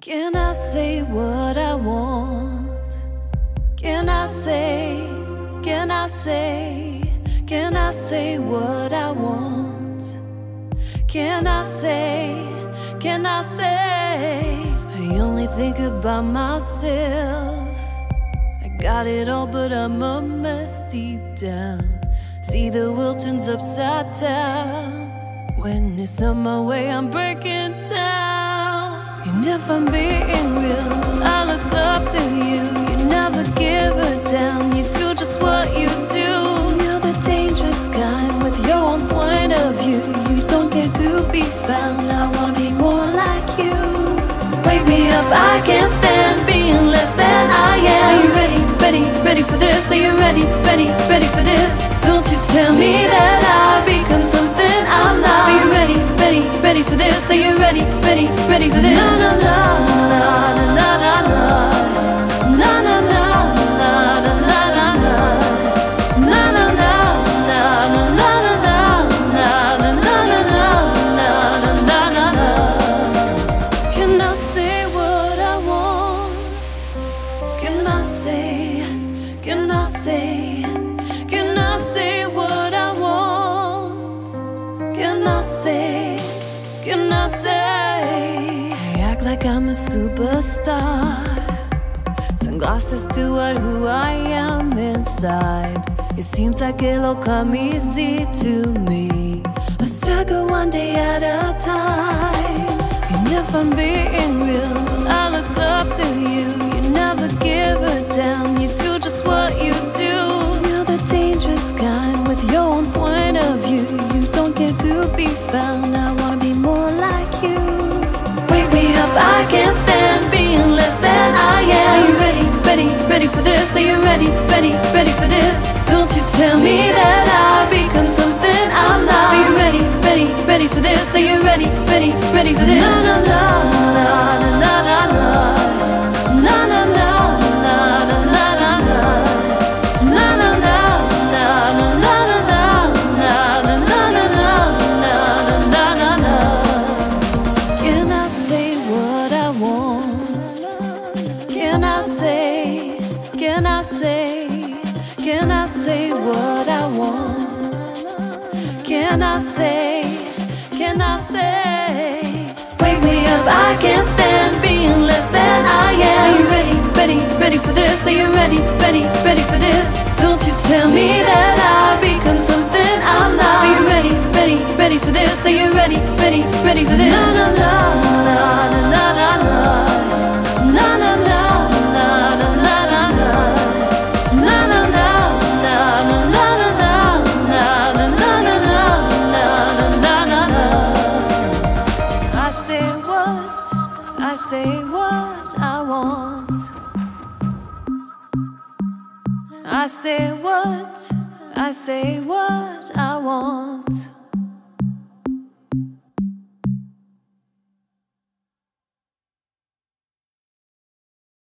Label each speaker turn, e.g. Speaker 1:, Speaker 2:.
Speaker 1: Can I say what I want? Can I say, can I say, can I say what I want? Can I say, can I say, I only think about myself. I got it all, but I'm a mess deep down. See the world turns upside down. When it's not my way, I'm breaking down. And if I'm being real, I look up to you. You never give a damn. You do just what you do. You're the dangerous kind with your own point of view. You don't care to be found. I wanna be more like you. Wake me up, I can't this? Are you ready, ready, ready for this? Na na na Can I say what I want? Can I say, can I say, I say? I act like I'm a superstar. Sunglasses to what who I am inside. It seems like it'll come easy to me. I struggle one day at a time. And if I'm being real, I look up to you. You never give a damn. You do just what you do. You're the dangerous kind with your own point of view. You don't get to be found. I for this? Are you ready, ready, ready for this? Don't you tell me that I've become something I'm not. Are you ready, ready, ready for this? Are you ready, ready, ready for this? Na na na Can I say, can I say? Wake me up, I can't stand what, I say what I want. I say what, I say what I want.